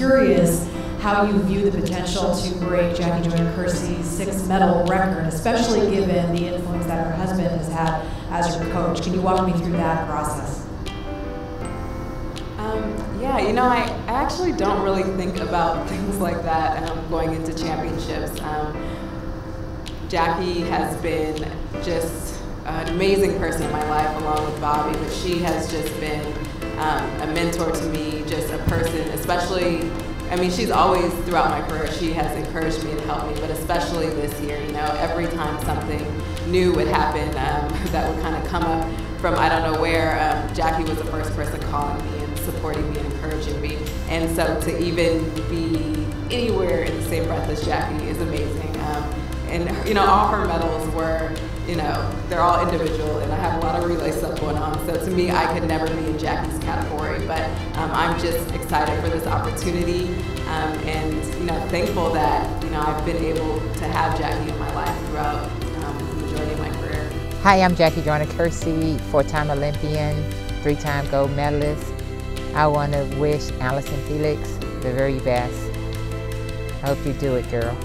curious how you view the potential to break Jackie Joyner Kersee's six medal record, especially given the influence that her husband has had as your coach. Can you walk me through that process? Um, yeah, you know, I, I actually don't really think about things like that um, going into championships. Um, Jackie has been just an amazing person in my life along with Bobby, but she has just been um, a mentor to me, just a person, especially I mean, she's always throughout my career, she has encouraged me and helped me, but especially this year, you know, every time something new would happen um, that would kind of come up from I don't know where, um, Jackie was the first person calling me and supporting me and encouraging me. And so to even be anywhere in the same breath as Jackie is amazing. Um, and, you know, all her medals were you know, they're all individual, and I have a lot of relay stuff going on. So to me, I could never be in Jackie's category, but um, I'm just excited for this opportunity, um, and you know, thankful that you know I've been able to have Jackie in my life throughout um, the majority of my career. Hi, I'm Jackie Joyner Kersee, four-time Olympian, three-time gold medalist. I want to wish Allyson Felix the very best. I hope you do it, girl.